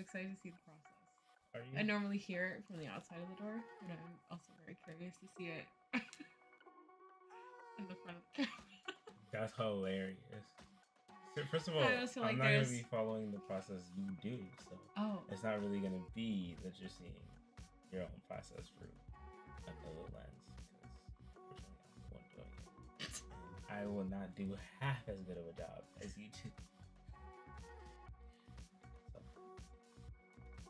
excited to see the process. Are you? I normally hear it from the outside of the door, but I'm also very curious to see it in the front of the camera. That's hilarious. So first of all, I also like I'm not gonna be following the process you do, so Oh, it's not really gonna be that you're seeing your own process through another lens. Because I'm the one doing it. And I will not do half as good of a job as you do.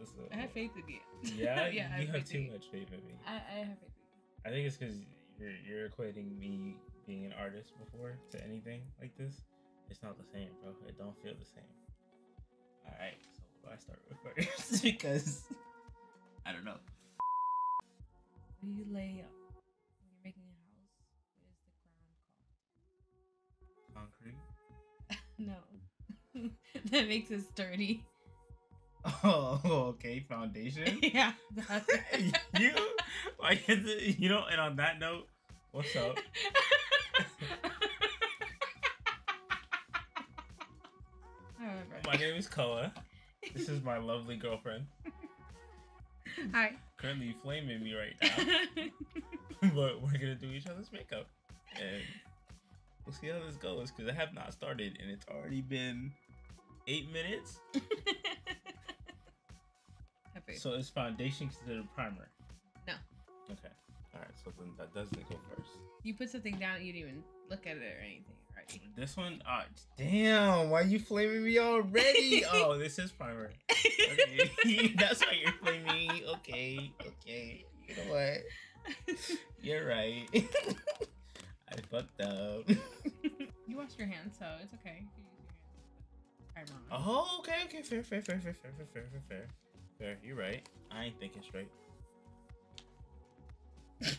Is a- I have faith in you. Yeah, yeah, I you have too you. much faith in me. I, I have faith in you. I think it's because you're you're equating me being an artist before to anything like this. It's not the same, bro. It don't feel the same. All right, so what do I start with first? because I don't know. You lay up when you're making a house? What is the ground called? Concrete. No, that makes it sturdy. Oh, okay. Foundation. yeah, you like it- you know. And on that note, what's up? My name is Koa. This is my lovely girlfriend. Hi. Currently flaming me right now. but we're gonna do each other's makeup and we'll see how this goes because I have not started and it's already been eight minutes. Faith. So is foundation considered primer? No. Okay. All right. So then that doesn't go first. you put something down, you didn't even look at it or anything already. This one, uh, damn, why you flaming me already? oh, this is primer. Okay, that's why you're flaming me. Okay, okay. You know what? You're right. I fucked up. you washed your hands, so it's okay. You can use your hands. Primer on. Oh, okay, okay, fair, fair, fair, fair, fair, fair, fair, fair, fair. You're right. I ain't thinking straight. okay.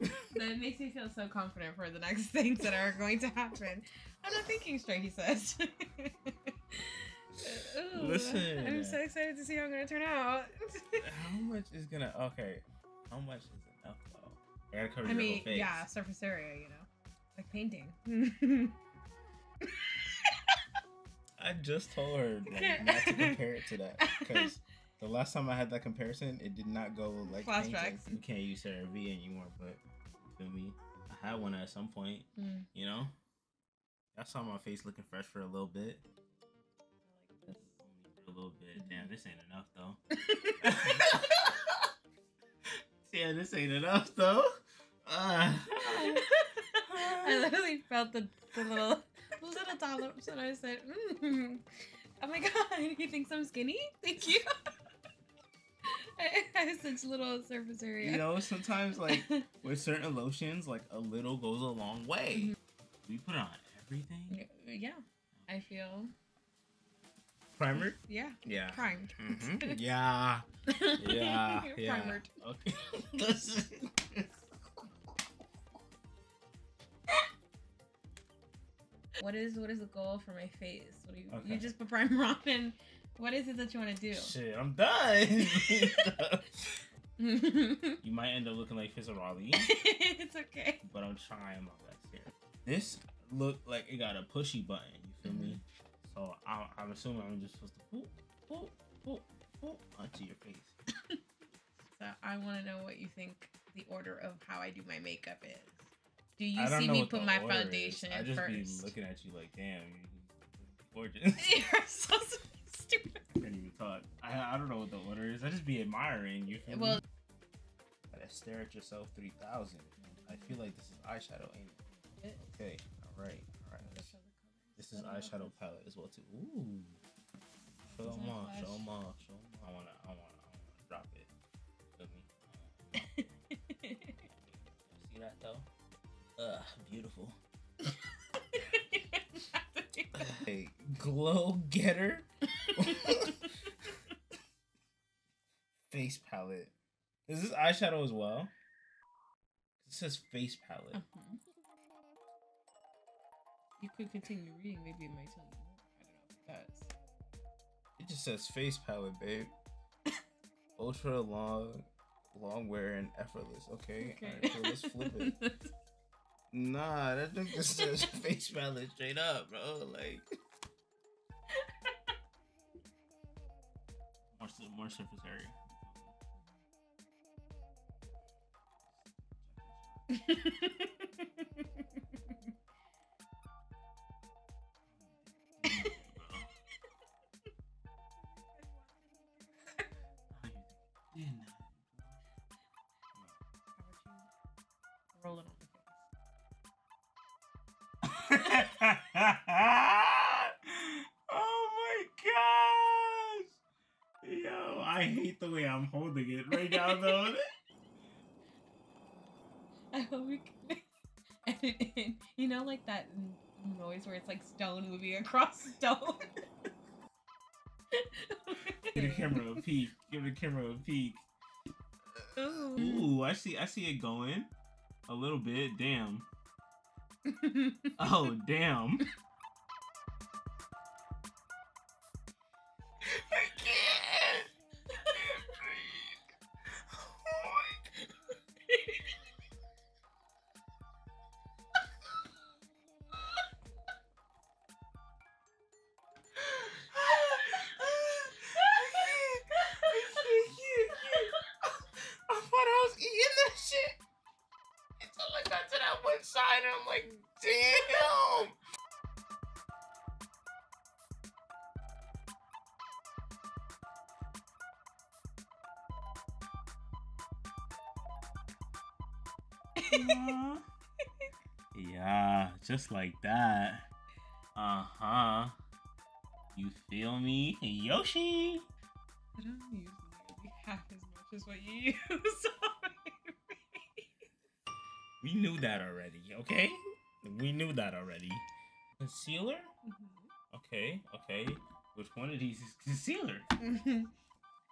That makes me feel so confident for the next things that are going to happen. I'm not thinking straight, he says. Ooh, Listen. I'm so excited to see how I'm going to turn out. How much is gonna? Okay, how much is enough though? I gotta cover I your mean, whole face. yeah, surface area, you know, like painting. I just told her like, not to compare it to that because the last time I had that comparison, it did not go like. Flashbacks. We can't use CeraVe anymore, but feel me? I had one at some point. Mm. You know, I saw my face looking fresh for a little bit. A little bit. Damn, this ain't enough though. yeah, this ain't enough though. Uh, I literally felt the, the little little dollops and I said, mm, "Oh my god, he thinks I'm skinny? Thank you." I, I have such little surface area. you know, sometimes like with certain lotions, like a little goes a long way. Mhm. We put on everything. yeah, I feel Primer. yeah Yeah. primed. Mhm. Yeah. Yeah. You're yeah. primered. Okay. What is what is the goal for my face? What do you Okay. you just put primer on and what is it that you want to do? Shit, I'm done. you might end up looking like Fizzaroli, okay. but I'm trying my best here. This looked like it got a pushy button. You feel me? Mm-hmm. So I, I'm assuming I'm just supposed to poop, poop, poop, poop onto your face. So I want to know what you think the order of how I do my makeup is. Do you see me put my is. foundation I just be looking at you like, damn, you're gorgeous. You're so stupid. I can't even talk. I, I don't know what the order is. I just be admiring you. Feel Well- me? Gotta stare at yourself three thousand. I feel like this is eyeshadow, ain't it? Okay, all right, all right. This, is eyeshadow palette as well too. Ooh, show them off, show them off, show them. I wanna, I wanna, I wanna drop it. Feel me? See that though? Ugh, beautiful. Hey, glow getter. face palette. Is this eyeshadow as well? It says face palette. Mhm. You could continue reading. Maybe it might tell you. I don't know if it does. It just says face palette, babe. Ultra long, long wear and effortless. Okay. Okay. Alright, so let's flip it. Nah, that nigga says face valid straight up, bro. Like. more, more surface area. Roll it on. oh my gosh! Yo, I hate the way I'm holding it right now, though. I hope we can edit in. You know, like that noise where it's like stone moving across stone. Give the camera a peek. Give the camera a peek. Ooh. Ooh, I see. I see it going. A little bit. Damn. Oh, damn. Just like that. Uh huh. You feel me, Yoshi? I don't use nearly half as much as what you use. We knew that already, okay? We knew that already. Concealer? Okay, okay. Which one of these is concealer?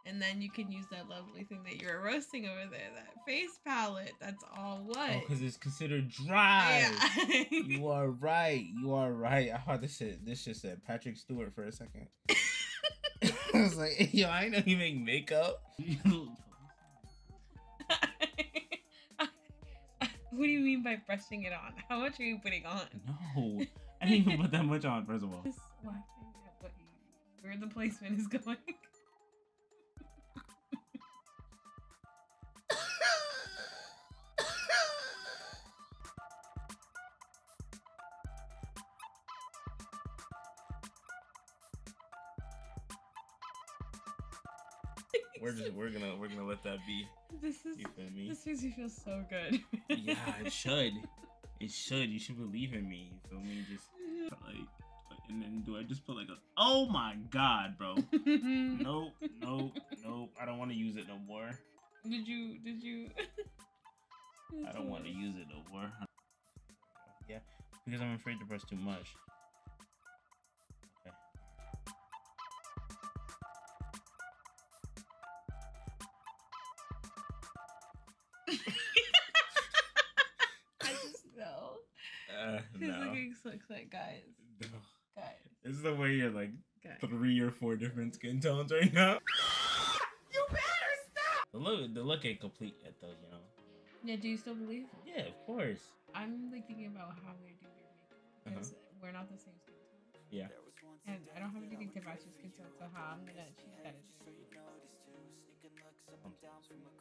And then you can use that lovely thing that you're roasting over there, that face palette. That's all what? Oh, because it's considered dry. yeah. You are right. You are right. I thought this shit. This just said Patrick Stewart for a second. I was like, yo, I know you make makeup. what do you mean by brushing it on? How much are you putting on? no, I didn't even put that much on. First of all, Just laughing at what you, where the placement is going. Be. This is You feel me? this makes me feel so good. Yeah, it should. It should. You should believe in me. You feel me? Just like, and then do I just put like a? Oh my god, bro. Nope, nope, nope. I don't want to use it no more. Did you? Did you? I don't want to use it no more. Yeah, because I'm afraid to press too much. Like guys, no. guys, This is the way you're like guys. three or four different skin tones right now. you better stop. The look, the look ain't complete yet though. You know. Yeah, do you still believe? Yeah, of course. I'm like thinking about how we do your makeup uh-huh. because we're not the same skin tone, Yeah. and I don't have anything to match your skin tone, so how I'm gonna choose that is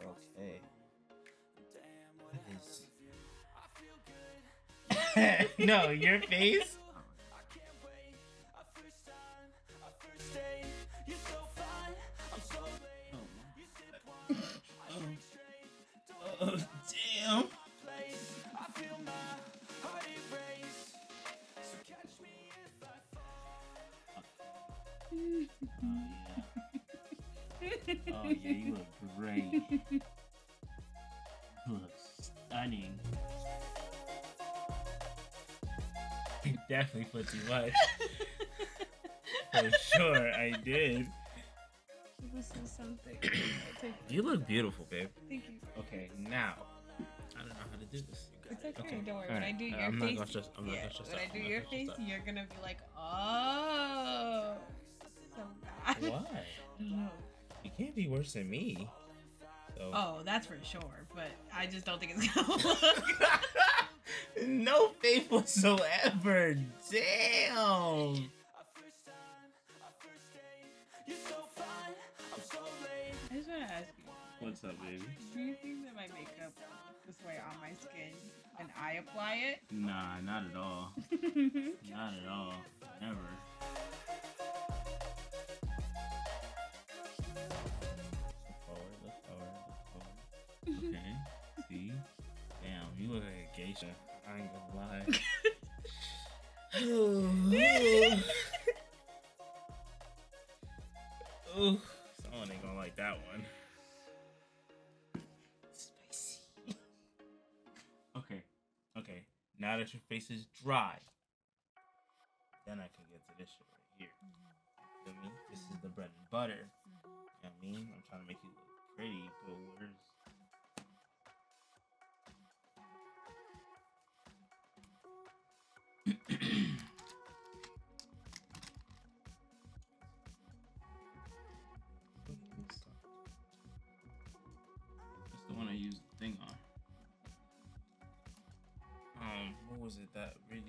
oh, Okay. no, your face. Put too much. For sure, I did. something. I'll take it. You look beautiful, babe. Thank you. Okay, now I don't know how to do this. It's okay. Okay, Don't worry. When I do your I'm face, I'm not yeah, when. I I'm do your face, you're gonna be like, oh, so bad. Why? No. You can't be worse than me. So. Oh, that's for sure. But I just don't think it's gonna look. no faith whatsoever. Damn. I just want to ask you. What's up, baby? Do you think that my makeup this way on my skin when I apply it? Nah, not at all. Not at all. Never. Look forward, look forward, look forward. Okay. You look like a geisha. I ain't gonna lie. Ooh, someone ain't gonna like that one. Spicy. okay, okay. Now that your face is dry, then I can get to this shit right here. You know I mean? This is the bread and butter. You know what I mean? I'm trying to make you look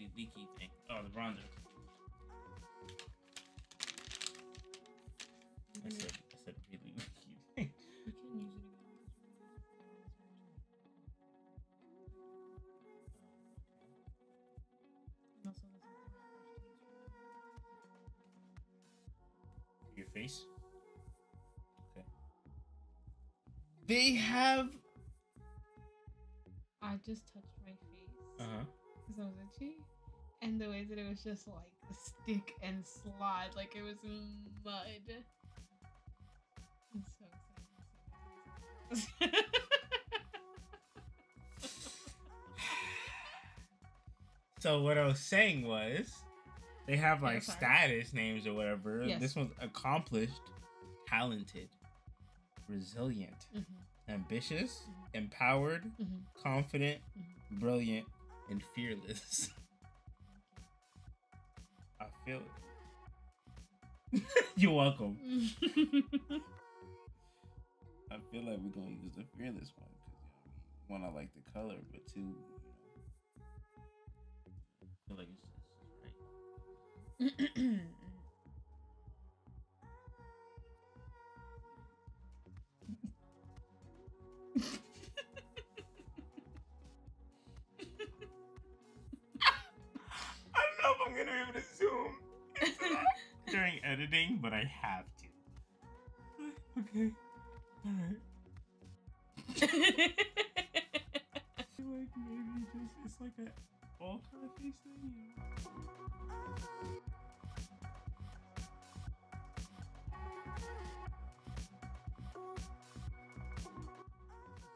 That really leaky thing. Oh, the bronzer. I said, I said really leaky thing. You can use it again. And also this is Your face. Okay. They have. I just touched because was itchy, and the way that it was just like stick and slide, like it was mud. So. So what I was saying was, they have like status names or whatever. Yes. This one's accomplished, talented, resilient, Mhm, ambitious, Mhm. empowered, mhm, confident, mhm. brilliant, and fearless. I feel it. You're welcome. I feel like we're gonna use the fearless one because you know, what I mean, one, I like the color, but two, you know, I feel like it's just right. during editing, but I have to. Okay. Alright. like maybe just it's like a all kind of face thing.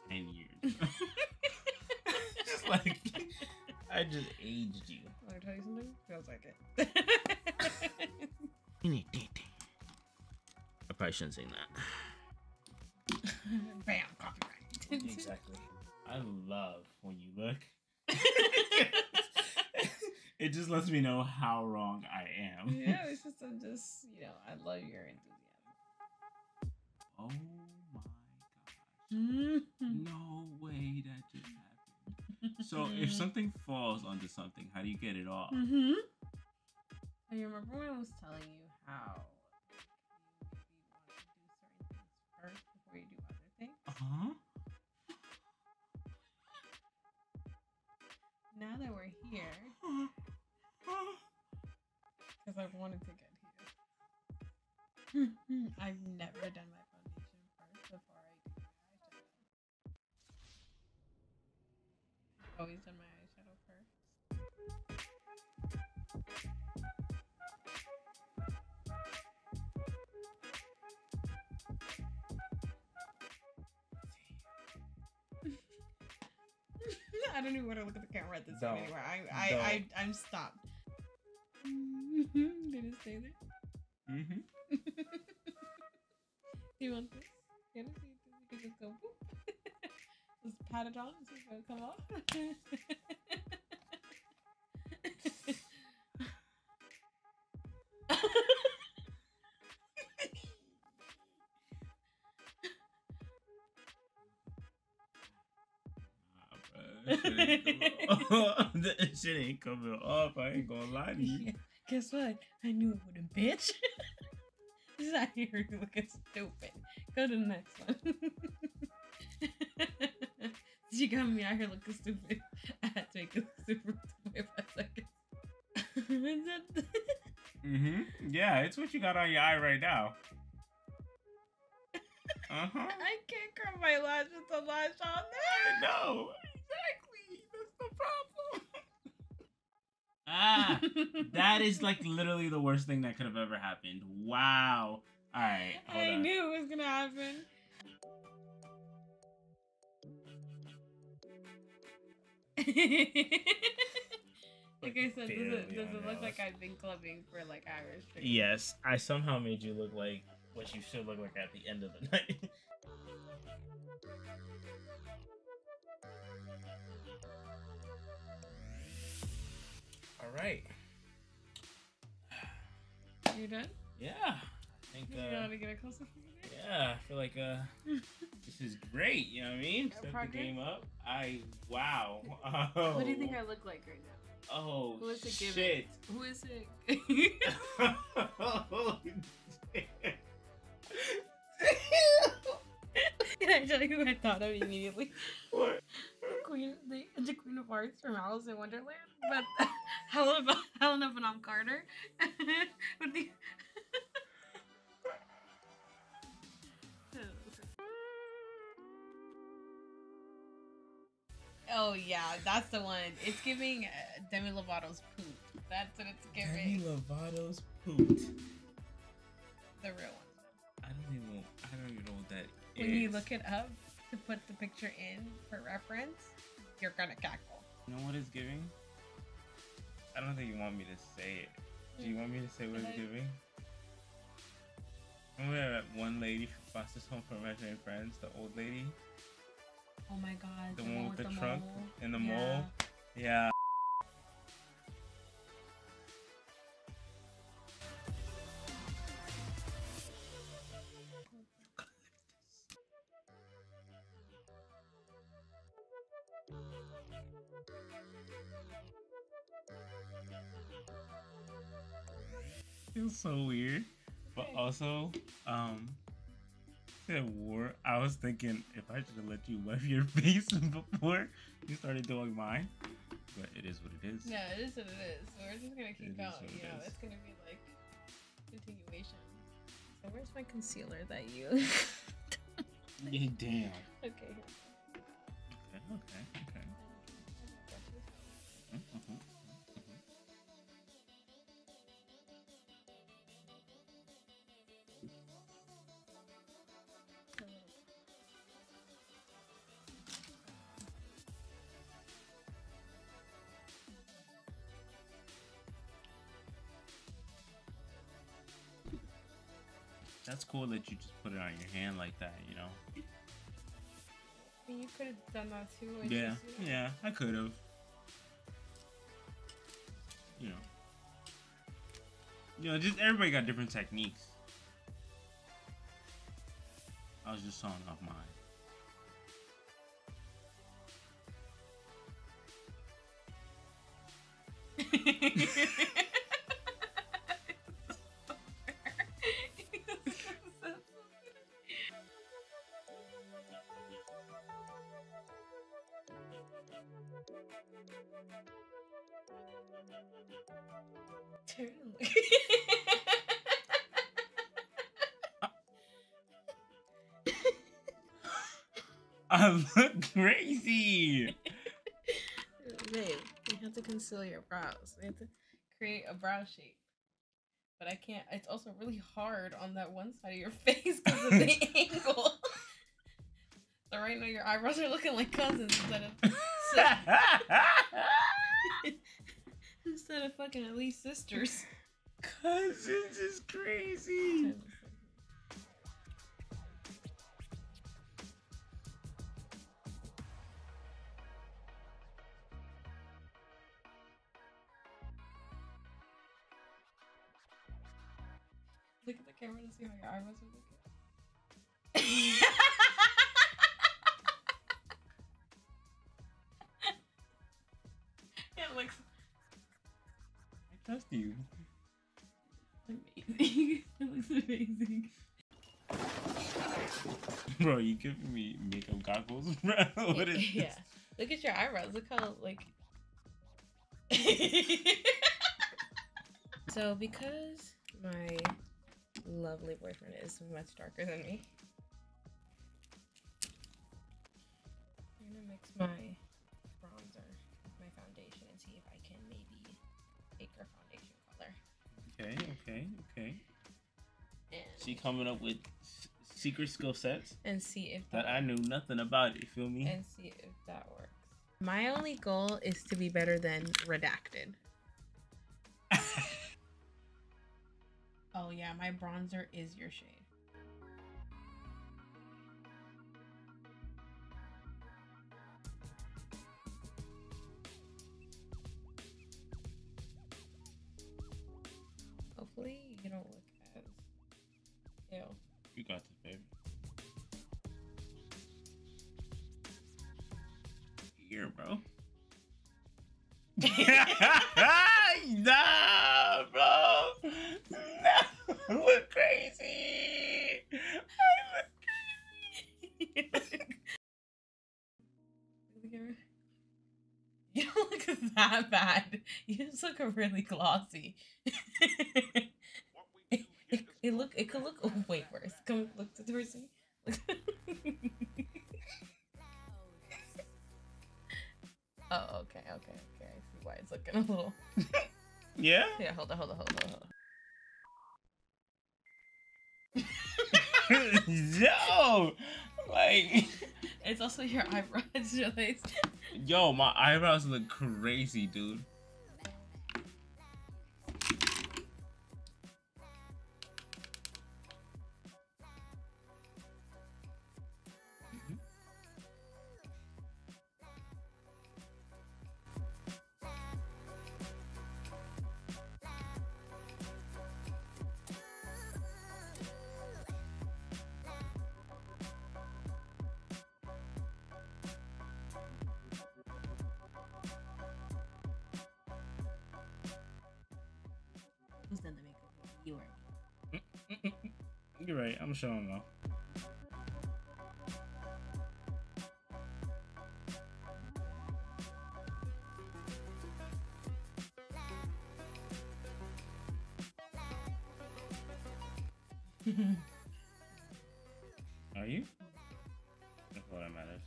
Ten years. just like I just aged you. Want to tell you something? Feels like it. I probably shouldn't say that. Bam, copyright. exactly. I love when you look. it just lets me know how wrong I am. yeah, it's just I'm just you know I love your enthusiasm. Oh my gosh. Mm-hmm. No way that just happened. So if something falls onto something, how do you get it off? Mm-hmm. I remember when I was telling you how you maybe want to do certain things first before you do other things. Uh-huh. Now that we're here, because I've wanted to get here. I've never done my foundation first before I do my eyeshadow. I've always done my I don't even want to look at the camera at this point anymore. I, I, Don't. I, I'm stopped. Did it stay there? Mm-hmm. Do you want this? Get it? You can just go boop. just pat it on and see if it'll come off. That shit ain't coming off. I ain't gonna lie to you. Yeah. Guess what? I knew it wouldn't, bitch. This is out here looking stupid. Go to the next one. she got me out here looking stupid. I had to make it look stupid for 25 seconds. Mm-hmm. Yeah, it's what you got on your eye right now. Uh-huh. I can't curl my lash with the lash on there. I know. Exactly. That's the problem. Ah, that is like literally the worst thing that could have ever happened. Wow. All right. I on. knew it was gonna happen. like I said, does it, does it look like I've been clubbing for like hours? Yes, I somehow made you look like what you should look like at the end of the night. All right. You done? Yeah. I think. You Uh, want to get a closer look at yeah, I feel like uh, this is great. You know what I mean? Yeah, Step the game up. I wow. Oh. What do you think I look like right now? Oh Who is it giving? shit. Who is it? oh, Can I tell you who I thought of immediately? what? The Queen, the, the Queen of Hearts from Alice in Wonderland, but Helena, Helena Bonham Carter. With the Oh yeah, that's the one. It's giving uh, Demi Lovato's poop. That's what it's giving. Demi. Lovato's poot. The real one. I don't even. I don't even know what that is. When you look it up to put the picture in for reference, you're gonna cackle. You know what it's giving? I don't think you want me to say it. Do you want me to say what it's Okay. giving? Remember that one lady from Foster's Home for Imaginary Friends, the old lady, Oh my god, the, one with the, trunk mole. and the Yeah. mole. Yeah. Also, um, at war, I was thinking if I should have let you wipe your face before you started doing mine, but it is what it is. Yeah, it is what it is. So we're just gonna keep It is going. what You it know, is. it's gonna be like continuation. So where's my concealer that you? Yeah, damn. okay. Okay, okay, okay. That's cool that you just put it on your hand like that, you know? You could have done that too. Yeah, just, you know, yeah, I could have. You know. You know, just everybody got different techniques. I was just showing off mine. I look crazy. Babe, you have to conceal your brows. You have to create a brow shape. But I can't. It's also really hard on that one side of your face because of the angle. So right now your eyebrows are looking like cousins instead of instead of fucking at least sisters. Cousins is crazy. Look at the camera to see how your eyebrows are looking. it You. amazing. it looks amazing. Bro, you giving me makeup goggles, bro? what is yeah. this? Look at your eyebrows. Look how like. so because my lovely boyfriend is much darker than me, I'm gonna mix my her foundation color. Okay, okay, okay. And, She coming up with s- secret skill sets and see if that I knew nothing about. It, you feel me? and see if that works. My only goal is to be better than redacted. Oh yeah, my bronzer is your shade. Really glossy. it, it, it look it could look way worse. Come look to towards me. oh, okay, okay, okay. I see why it's looking a little. yeah. Yeah, hold on, hold on, hold on, hold on. yo, like, It's also your eyebrows, yo, my eyebrows look crazy, dude. Though. Are you? That's what that matters.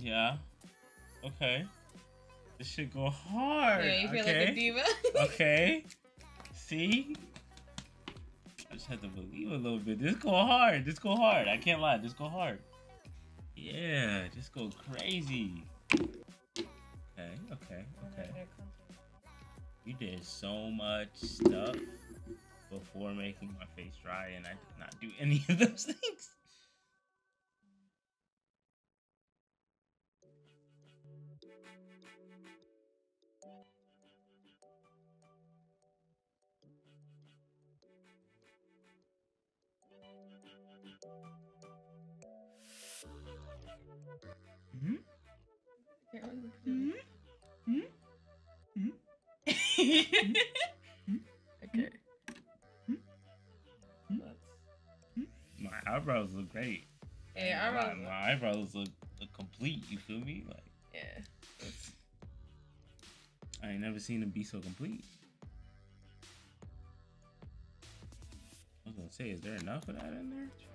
Yeah. Okay. This should go hard. yeah, you feel okay. like a diva. okay. See? I just had to believe a little bit. Just go hard. Just go hard. I can't lie. Just go hard. Yeah, just go crazy. Okay, okay, okay. You did so much stuff before making my face dry, and I did not do any of those things. Mhm. Mhm. okay. My eyebrows look great. Hey, my, eyebrows. my eyebrows look, look complete. You feel me? Like Yeah. I ain't never seen them be so complete. I was gonna say, is there enough of that in there?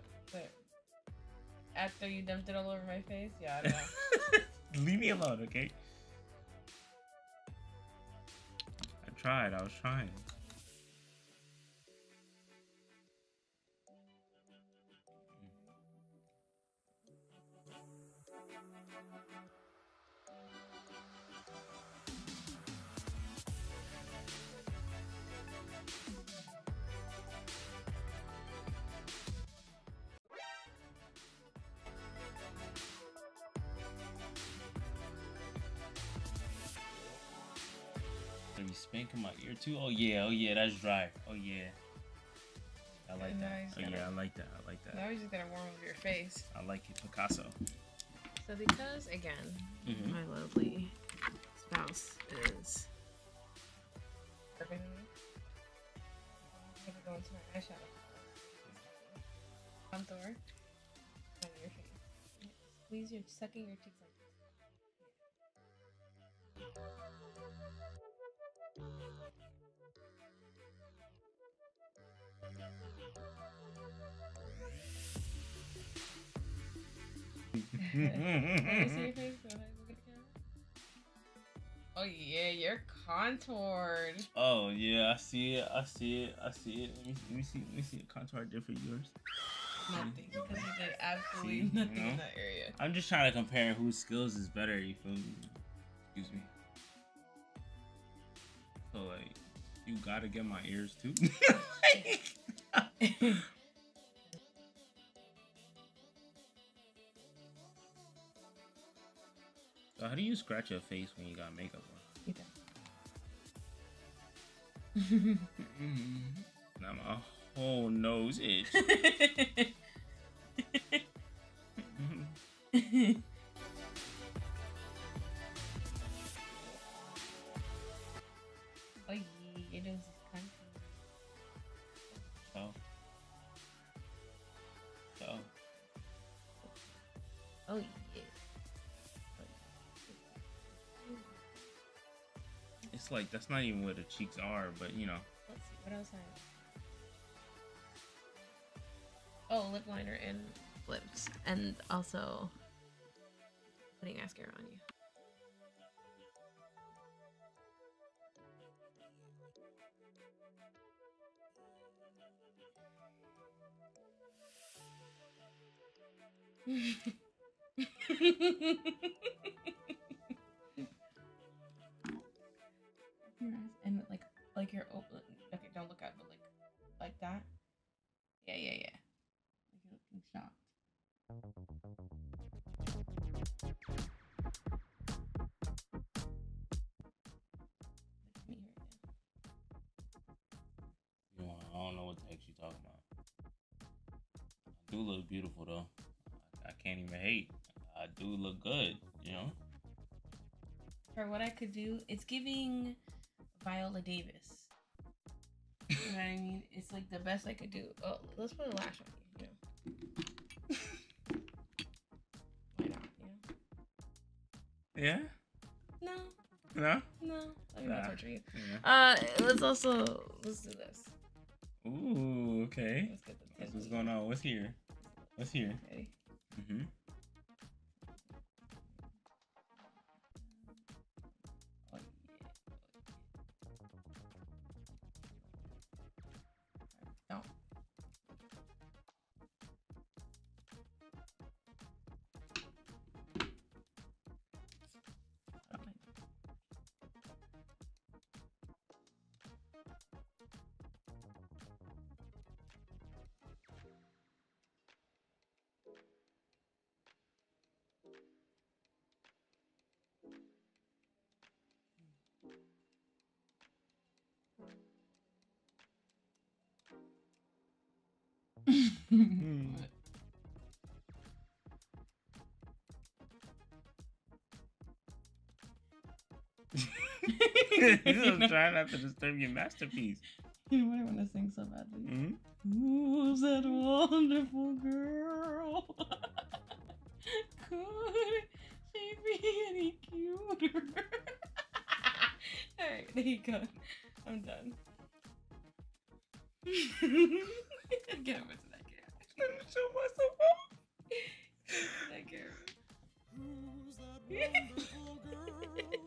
After you dumped it all over my face, yeah, I know. Leave me alone, okay? I tried. I was trying. Are you spanking my ear too? Oh yeah, oh yeah, that's dry. Oh yeah. I like And that. Oh gonna- yeah, I like that. I like that. now you're just gonna warm up your face. I like it, Picasso. So because again, Mhm. my lovely spouse is perfect. go into my eyeshadow. Contour on your face. Yeah, Squeeze your sucking your cheeks like this. Oh yeah, you're contoured. oh yeah, I see it. I see it. I see it. Let me see. Let me see. Let me see a contour different yours. Nothing because you did absolutely See, nothing you know? in that area. I'm just trying to compare whose skills is better. You feel me? Excuse me. So like, you gotta get my ears too. so how do you scratch your face when you got makeup on? You Now my whole nose itch. like that's not even where the cheeks are, but you know. Let's see what else I have. Oh, lip liner and lips, and also putting mascara on you. like like you're open okay don't look out but like like that yeah yeah yeah like you're looking shocked Look at me right You know, I don't know what the heck you talking about. I do look beautiful though. I, I can't even hate. I do look good, you know. for what i could do it's giving viola davis you know what i mean it's like the best i could do oh let's put a lash on you, you know? why not you know Yeah. no No. no let me not Nah. torture you Yeah. Uh, let's also let's do this. Ooh. Okay. Let's get the That's what's going on. What's here? What's here? Ready? Mm-hmm. Hmm. I'm trying not to disturb your masterpiece. You might want to sing so badly. Mm-hmm. Who's that wonderful girl? Could she be any cuter? Alright, there you go. I'm done. Get over to that camera. Let me show myself off. That camera. Who's that wonderful girl?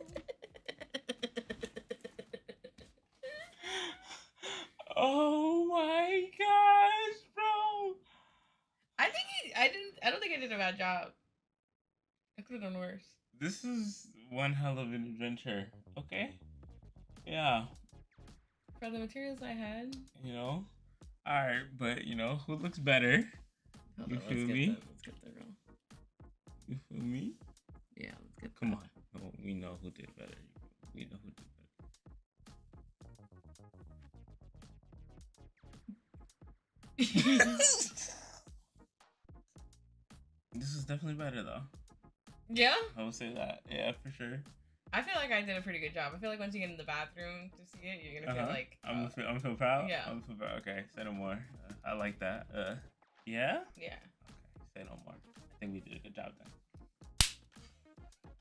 Oh my gosh, bro. I think he, I didn't. I don't think I did a bad job. I could have done worse. This is one hell of an adventure. Okay. Yeah. For the materials I had. You know. All right, but you know who looks better? Hold You on, feel me? The, let's get the real. You feel me? Yeah, let's get. Come on. No, we know who did better. We know who did better. this is definitely better though. yeah, I would say that. Yeah, for sure. I feel like I did a pretty good job. I feel like once you get in the bathroom to see it, you're gonna feel Uh-huh. like I'm uh, gonna feel, I'm feel proud. Yeah. I'm feel proud. Okay, say no more. Uh, I like that. Uh, yeah. yeah. Okay, say no more. I think we did a good job then.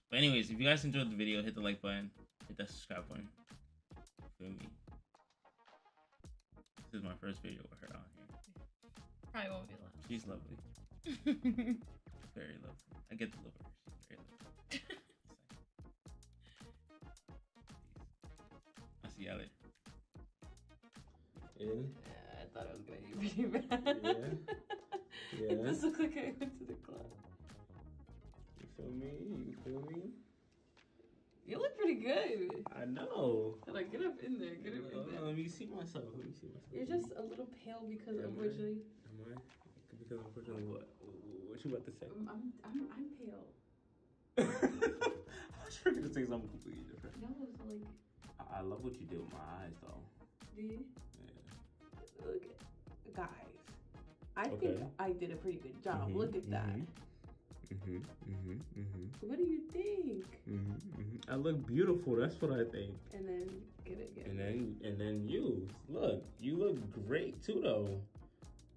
But anyways, if you guys enjoyed the video, hit the like button, hit that subscribe button. Feel me? This is my first video with her on here. Probably won't be She's lovely, very lovely. I get the love her. She's very lovely. I'll see y'all. Yeah, I thought it was gonna be pretty bad. Yeah. It does look like I went to the club. You feel me? You feel me? You look pretty good. I know. Like, get up in there. Get up in there. Let me see myself. Let me see myself. You're just a little pale because Am I? unfortunately Am I? Because unfortunately, what? What you about to say? I'm, I'm, I'm, I'm pale. I was trying to say something completely different. No, so like, I love what you did with my eyes, though. Do you? Yeah. Look, guys, I okay. think I did a pretty good job. Mm-hmm, Look at that. Mm-hmm, mm-hmm, mm-hmm. mm-hmm. what do you think? Mm-hmm. I look beautiful. That's what I think. And then get it, get And then, and then you look. You look great too, though.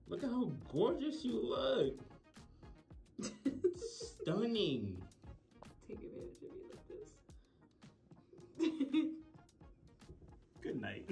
Look at how gorgeous you look. Stunning. Take advantage of me like this. night.